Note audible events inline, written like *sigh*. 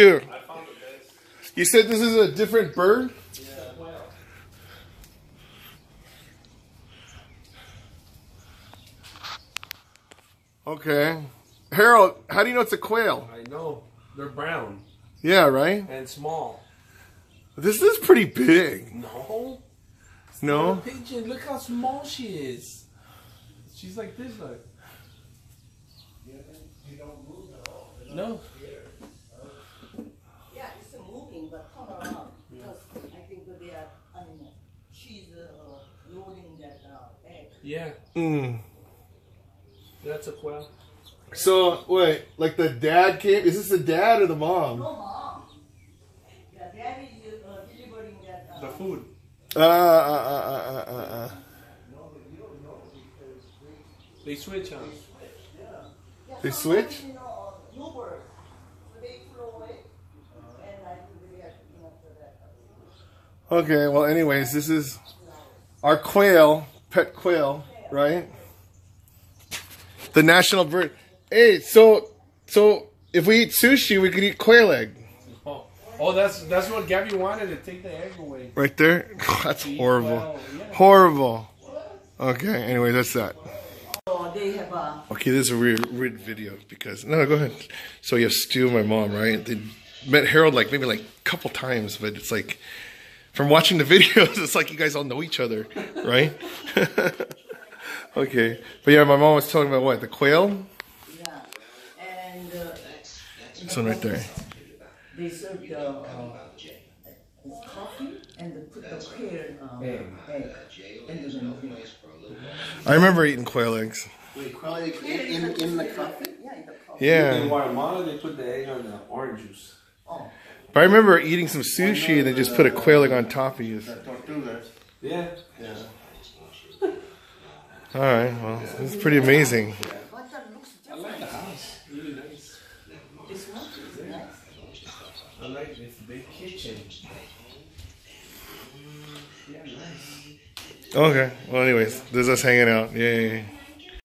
You. You said this is a different bird? Okay. Harold, how do you know it's a quail? I know. They're brown Yeah, right? and small. This is pretty big. No. No? Pigeon, look how small she is. She's like this, like. No. Yeah, it's moving, but turn around, because I think that they are, I mean, she's uh, loading that uh, egg. Yeah, Mm. that's a quail. So, wait, like the dad came? Is this the dad or the mom? No, mom. The daddy is uh, delivering that. Uh, The food. Uh, uh, uh, uh, uh, uh. They switch on. yeah, They sometimes, switch? You know, uh, new birds, they flew away, and they are picking up for that. Okay, well, anyways, this is our quail, pet quail, right? The national bird. Hey, so, so if we eat sushi, we could eat quail egg. Oh, oh, that's that's what Gabby wanted to take the egg away. Right there? *laughs* That's horrible. Well, yeah. Horrible. Okay, anyway, that's that. So they have a. Okay, this is a weird, weird video because no, go ahead. So you have Stu my mom, right? They met Harold like maybe like a couple times, but it's like from watching the *laughs* videos, it's like you guys all know each other, right? *laughs* okay, but yeah, my mom was talking about what the quail. Yeah, and uh, This one right there. they serve the uh, coffee and they put the quail uh, egg. into the milk. I remember eating quail eggs. Wait, quail egg in, in, in the coffee? Yeah, in the coffee. Yeah, Guatemala, they put the egg on the orange juice. Oh, but I remember eating some sushi and they just put a quail egg on top of you. Don't do that. Yeah. Yeah. All right, well, it's pretty amazing. but that looks I like the house. Really nice. This nice. I like this big kitchen. Yeah, nice. Okay, well, anyways, there's us hanging out. Yay.